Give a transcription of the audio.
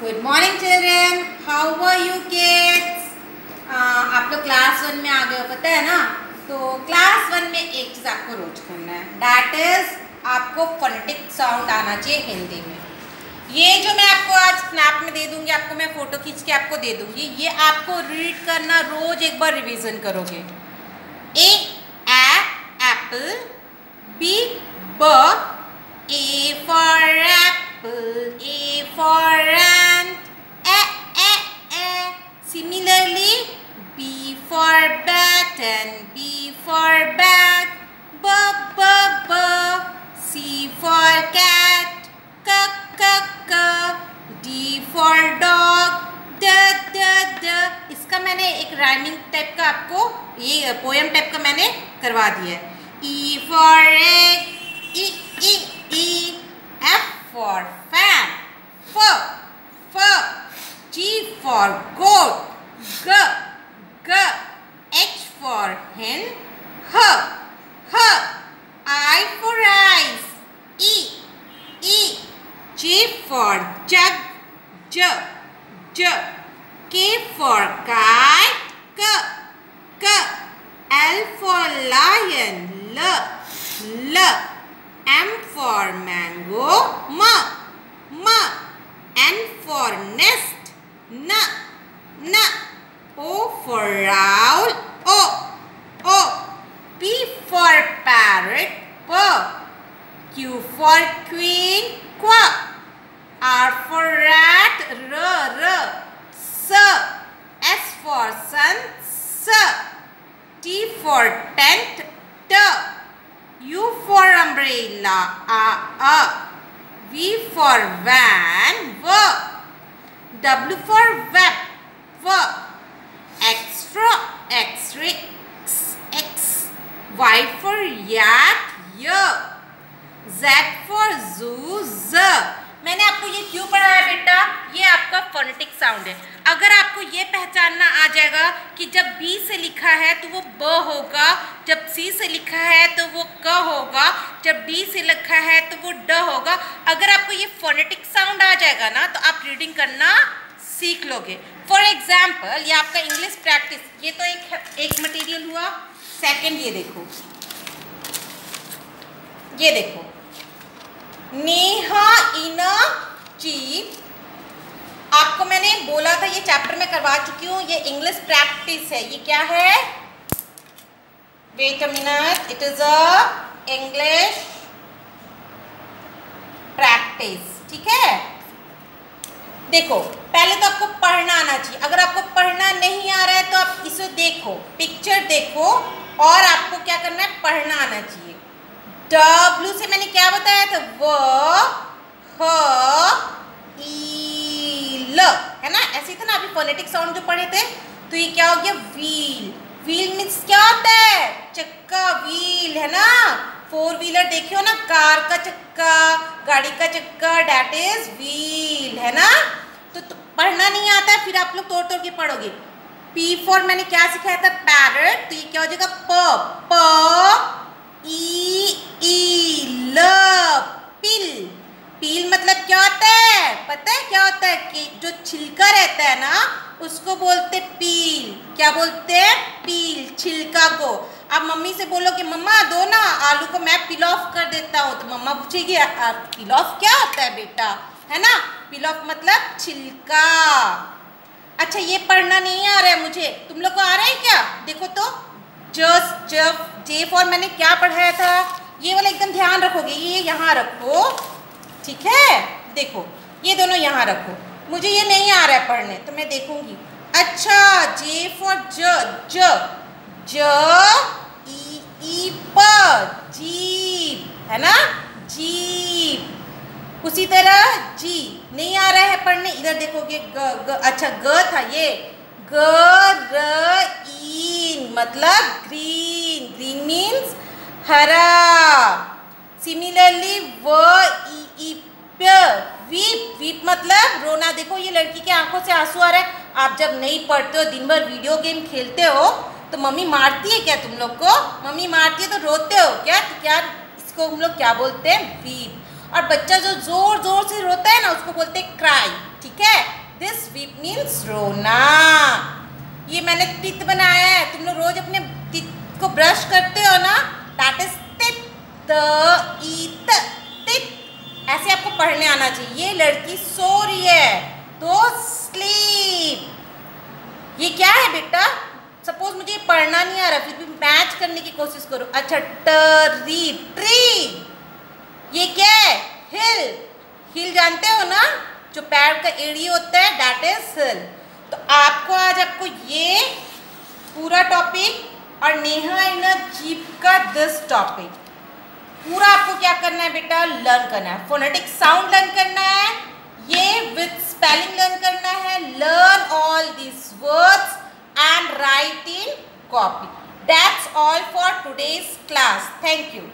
Good morning children how are you kids आप लोग class one में आ गए हो पता है ना? तो क्लास वन में एक चीज़ आपको रोज करना है। दैट इज़ आपको फोनेटिक साउंड आना चाहिए हिंदी में। ये जो मैं आपको आज स्नैप में दे दूँगी आपको मैं फ़ोटो खींच के आपको दे दूँगी ये आपको रीड करना रोज एक बार रिवीजन करोगे। ए एप्पल बी ब. A for apple, A for ant, for cat, K, K, K. D for dog, D, D, D. इसका मैंने एक राइमिंग टाइप का आपको ये पोएम टाइप का मैंने करवा दिया है E for egg, E, E, E. F for fan. F, F. G for goat. G. J, J. K for kite. K, K. L for lion. L, L. M for mango, M, M. N for nest, N, N. O for owl, O, O. P for parrot, P. Q for queen, Qu. R for rat, R, R. S. S for sun, S. T for tent, T. U for umbrella, A, A. V for van, V. W for web, V. Extra, X-ray, X, X. Y for yak, Y. Z for zoo, Z. मैंने आपको ये क्यों पढ़ाया बेटा? ये आपका phonetic sound है। अगर आपको ये पहचानना आ जाएगा कि जब बी से लिखा है तो वो ब होगा, जब सी से लिखा है तो वो क होगा, जब डी से लिखा है तो वो ड होगा। अगर आपको ये फोनेटिक साउंड आ जाएगा ना तो आप रीडिंग करना सीख लोगे। फॉर एग्ज़ाम्पल ये आपका इंग्लिश प्रैक्टिस ये तो एक एक मटेरियल हुआ। सेकेंड ये देखो। ये देखो। नेहा इन चीप आपको मैंने बोला था, ये चैप्टर में करवा चुकी हूँ। ये इंग्लिश प्रैक्टिस है। ये क्या है? Wait a minute it is a English practice ठीक है? देखो, पहले तो आपको पढ़ना आना चाहिए। अगर आपको पढ़ना नहीं आ रहा है तो आप इसे देखो। पिक्चर देखो और आपको क्या करना है? पढ़ना आना चाहिए। डब्लू से मैंने क्या बताया था? वो ल है ना? ऐसे था ना अभी फोनेटिक साउंड जो पढ़े थे तो ये क्या हो गया? व्हील व्हील मीन्स क्या होता है? चक्का व्हील है ना? फोर व्हीलर देखे हो ना? कार का चक्का गाड़ी का चक्का डैट इज़ व्हील है ना? तो, तो पढ़ना नहीं आता है फिर आप लोग तोड़ तोड़ के पढ़ोगे। पी फोर मैंने क्या सिखाया था? पैरट तो ये क्या हो जाएगा? प प ई ल, पिल। पील मतलब क्या होता है? पता है क्या होता है? कि जो छिलका रहता है ना, उसको बोलते पील। क्या बोलते हैं? पील, छिलका को। अब मम्मी से बोलो कि, मम्मा, दो ना, आलू को मैं पिल ऑफ़ कर देता हूँ। तो मम्मा पूछेगी पिल ऑफ़ क्या होता है बेटा? है ना? पिल ऑफ़ मतलब छिलका। अच्छा ये पढ़ना नहीं आ रहा है मुझे। तुम लोग को आ रहा है क्या? देखो तो। जस्ट जब जे फॉर मैंने क्या पढ़ाया था? ये वाला एकदम ध्यान रखोगे, ये यहाँ रखो, ठीक है? देखो, ये दोनों यहाँ रखो। मुझे ये नहीं आ रहा है पढ़ने तो मैं देखूँगी। अच्छा जे फॉर ज ज ज, ई प जीप है ना? जीप उसी तरह जी, नहीं आ रहा है पढ़ने, इधर देखोगे, ग ग अच्छा ग था ये। ग र इन मतलब ग्रीन। ग्रीन मीन्स हरा। सिमिलरली व वीप। वीप मतलब रोना। देखो, ये लड़की के आँखों से आँसू आ रहा है। आप जब नहीं पढ़ते हो दिन भर वीडियो गेम खेलते हो तो मम्मी मारती है क्या तुम लोग को? मम्मी मारती है तो रोते हो क्या? तो क्या इसको हम लोग क्या बोलते हैं? वीप। और बच्चा जो ज़ोर ज़ोर से रोता है ना, उसको बोलते हैं क्राई ठीक है? दिस वीप मीन्स रोना। ये मैंने तित बनाया है। तुम लोग रोज अपने तित को ब्रश करते हो ना? दैट इज़ तित इत तित। ऐसे आपको पढ़ने आना चाहिए। ये लड़की सो रही है। तो स्लीप ये क्या है बेटा? सपोज़ मुझे पढ़ना नहीं आ रहा, फिर भी मैच करने की कोशिश करो। अच्छा टरी ट्री ये क्या है? हिल हिल जानते हो ना? जो पैर का एड़ी होता है दैट इज़ हिल तो आपको आज आपको ये पूरा टॉपिक और नेहा इन जीप का दिस टॉपिक पूरा आपको क्या करना है बेटा लर्न करना है फोनेटिक साउंड लर्न करना है ये विथ स्पेलिंग लर्न करना है learn all this words and write in copy. That's all for today's class. Thank you.